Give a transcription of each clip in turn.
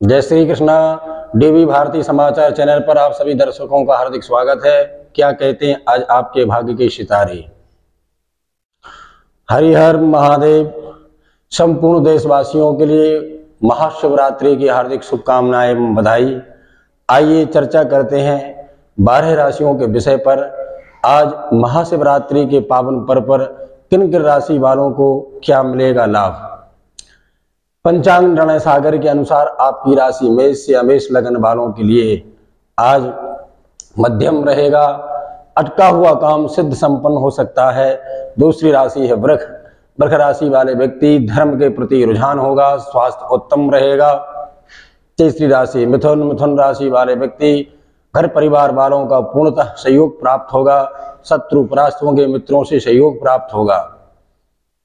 जय श्री कृष्णा डीवी भारती समाचार चैनल पर आप सभी दर्शकों का हार्दिक स्वागत है। क्या कहते हैं आज आपके भाग्य के सितारे? हरिहर महादेव, संपूर्ण देशवासियों के लिए महाशिवरात्रि की हार्दिक शुभकामनाएँ बधाई। आइए चर्चा करते हैं बारह राशियों के विषय पर। आज महाशिवरात्रि के पावन पर्व पर किन किन राशि वालों को क्या मिलेगा लाभ? पंचांग निर्णय सागर के अनुसार आपकी राशि मेष से अमेष लगन वालों के लिए आज मध्यम रहेगा। अटका हुआ काम सिद्ध संपन्न हो सकता है। दूसरी राशि है वृख। वृख राशि वाले व्यक्ति धर्म के प्रति रुझान होगा, स्वास्थ्य उत्तम रहेगा। तीसरी राशि मिथुन। मिथुन राशि वाले व्यक्ति घर परिवार वालों का पूर्णतः सहयोग प्राप्त होगा। शत्रु परास्त होंगे मित्रों से सहयोग प्राप्त होगा।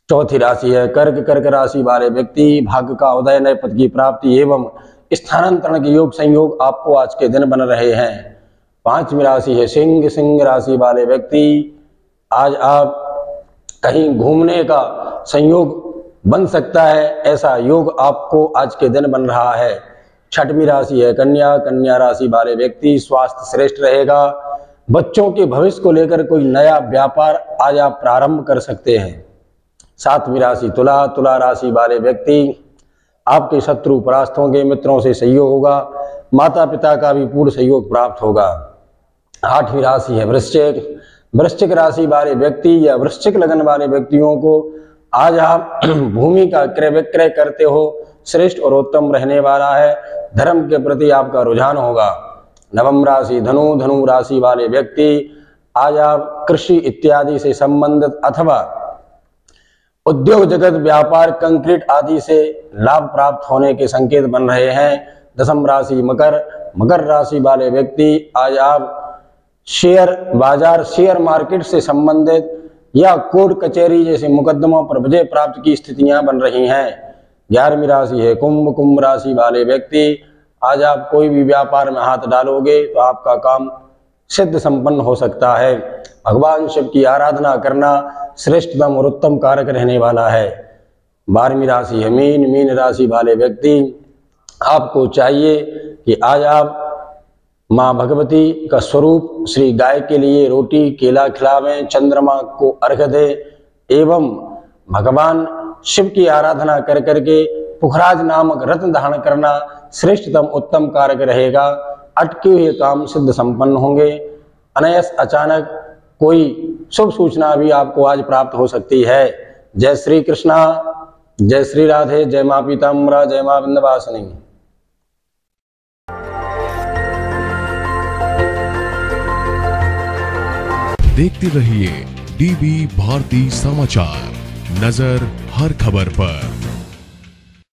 चौथी राशि है, कर्क कर्क राशि वाले व्यक्ति, भाग्य का उदय, नए पद की प्राप्ति एवं स्थानांतरण के योग संयोग आपको आज के दिन बन रहे हैं। पांचवी राशि है, सिंह सिंह राशि वाले व्यक्ति, आज आप कहीं घूमने का संयोग बन सकता है, ऐसा योग आपको आज के दिन बन रहा है। छठवीं राशि है, कन्या कन्या राशि वाले व्यक्ति, स्वास्थ्य श्रेष्ठ रहेगा। बच्चों के भविष्य को लेकर कोई नया व्यापार आज आप प्रारंभ कर सकते हैं। सातवीं राशि तुला तुला राशि वाले व्यक्ति, आपके शत्रु परास्त होंगे, मित्रों से सहयोग होगा माता पिता का भी पूर्ण सहयोग प्राप्त होगा। आठवीं राशि है वृश्चिक। वृश्चिक राशि वाले व्यक्ति या वृश्चिक लगन वाले व्यक्तियों को आज आप भूमि का क्रय विक्रय करते हो, श्रेष्ठ और उत्तम रहने वाला है, धर्म के प्रति आपका रुझान होगा। नवम राशि धनु धनु राशि वाले व्यक्ति, आज आप कृषि इत्यादि से संबंधित अथवा उद्योग जगत, व्यापार, कंक्रीट आदि से लाभ प्राप्त होने के संकेत बन रहे हैं। दसम राशि मकर। मकर राशि वाले व्यक्ति आज आप शेयर बाज़ार, शेयर मार्केट से संबंधित या कोर्ट कचहरी जैसे मुकदमों पर विजय प्राप्त की स्थितियाँ बन रही हैं। ग्यारहवीं राशि है कुंभ। कुंभ राशि वाले व्यक्ति आज आप कोई भी व्यापार में हाथ डालोगे तो आपका काम सिद्ध संपन्न हो सकता है। भगवान शिव की आराधना करना श्रेष्ठतम और उत्तम कारक रहने वाला है। बारहवीं राशि है, मीन मीन राशि वाले व्यक्ति, आपको चाहिए कि आज आप माँ भगवती का स्वरूप श्री गाय के लिए रोटी, केला खिलावें, चंद्रमा को अर्घ दे एवं भगवान शिव की आराधना कर करके पुखराज नामक रत्न धारण करना श्रेष्ठतम उत्तम कारक रहेगा। अटके हुए काम सिद्ध संपन्न होंगे। अनयस अचानक कोई शुभ सूचना भी आपको आज प्राप्त हो सकती है। जय श्री कृष्णा, जय श्री राधे, जय माँ पीताम्बरा, जय माँ बिंदवासिनी देखते रहिए डीबी भारती समाचार। नज़र हर खबर पर।